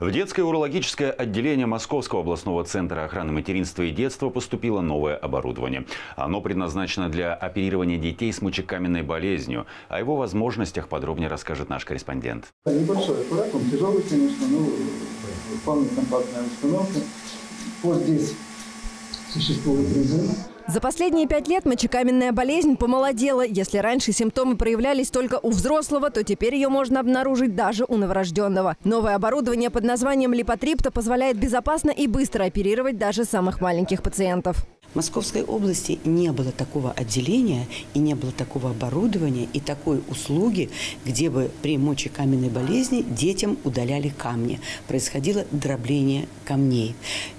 В детское урологическое отделение Московского областного центра охраны материнства и детства поступило новое оборудование. Оно предназначено для оперирования детей с мочекаменной болезнью. О его возможностях подробнее расскажет наш корреспондент. Небольшой аппарат, он тяжелый, конечно, но вполне компактная установка. Вот здесь существует резина. За последние пять лет мочекаменная болезнь помолодела. Если раньше симптомы проявлялись только у взрослого, то теперь ее можно обнаружить даже у новорожденного. Новое оборудование под названием липотрипта позволяет безопасно и быстро оперировать даже самых маленьких пациентов. В Московской области не было такого отделения и не было такого оборудования и такой услуги, где бы при мочекаменной болезни детям удаляли камни. Происходило дробление камней.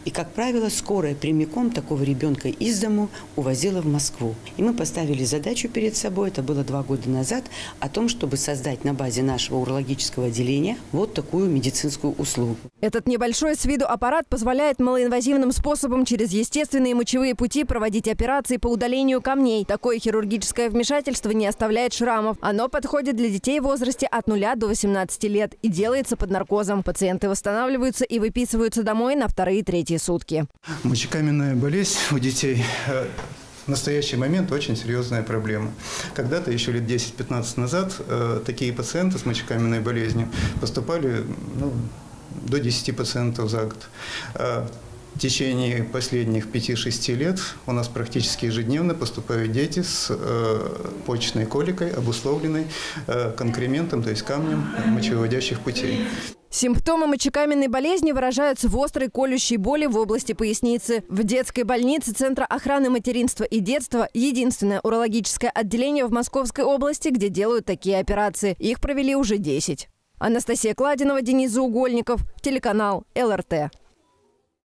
И, как правило, скорая прямиком такого ребенка из дому увозила в Москву. И мы поставили задачу перед собой, это было два года назад, о том, чтобы создать на базе нашего урологического отделения вот такую медицинскую услугу. Этот небольшой с виду аппарат позволяет малоинвазивным способом через естественные мочевые пути проводить операции по удалению камней. Такое хирургическое вмешательство не оставляет шрамов. Оно подходит для детей в возрасте от 0 до 18 лет и делается под наркозом. Пациенты восстанавливаются и выписываются домой на вторые и третьи сутки. Мочекаменная болезнь у детей э, в настоящий момент очень серьезная проблема. Когда-то, еще лет 10-15 назад, э, такие пациенты с мочекаменной болезнью поступали ну, до 10 пациентов за год. В течение последних 5-6 лет у нас практически ежедневно поступают дети с э, почечной коликой, обусловленной э, конкрементом, то есть камнем мочевыводящих путей. Симптомы мочекаменной болезни выражаются в острой колющей боли в области поясницы. В детской больнице Центра охраны материнства и детства единственное урологическое отделение в Московской области, где делают такие операции. Их провели уже 10. Анастасия Кладинова, Денис Заугольников, телеканал ЛРТ.